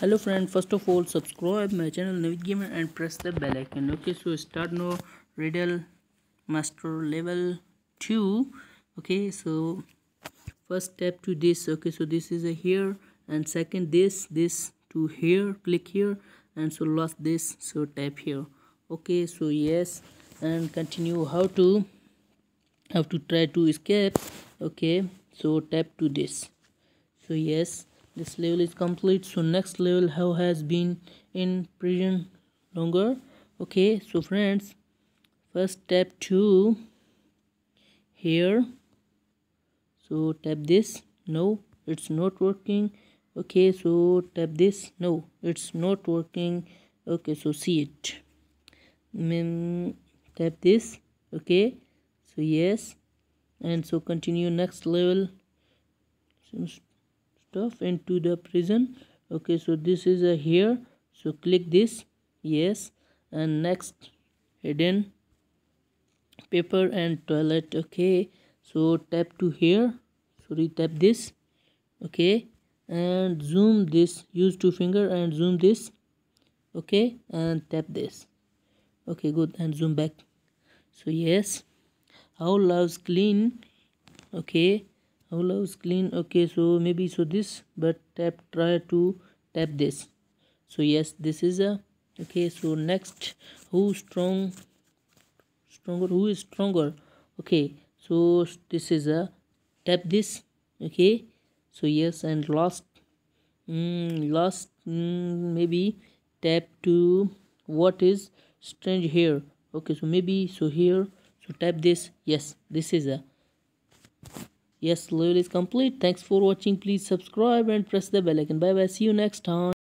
hello friend first of all subscribe my channel Naveed Gamer and press the bell icon. Okay so start now. Riddle master level 2 okay so first step to this. Okay so this is a here and second this this to here. Click here and so last this so tap here. Okay so yes and continue how to have to try to escape. Okay so tap to this. So yes this level is complete. So next level how has been in prison longer? Okay so friends first step two here. So tap this. No it's not working. Okay so tap this. No it's not working. Okay so see it. Mm, tap this. Okay so yes. And so continue next level stuff into the prison. Okay so this is a here. So click this. Yes. And next hidden paper and toilet. Okay. So tap to here. Sorry tap this. Okay. And zoom this. Use two finger and zoom this. Okay. And tap this. Okay good. And zoom back. So yes. How loves clean. Okay Hello clean. Okay so maybe so this but tap try to tap this. So yes this is a okay so next who strong stronger who is stronger? Okay so this is a tap this okay? So yes and last mm, last mm, maybe tap to what is strange here? Okay so maybe so here so tap this. Yes this is a yes level is complete. Thanks for watching. Please subscribe and press the bell icon. Bye bye see you next time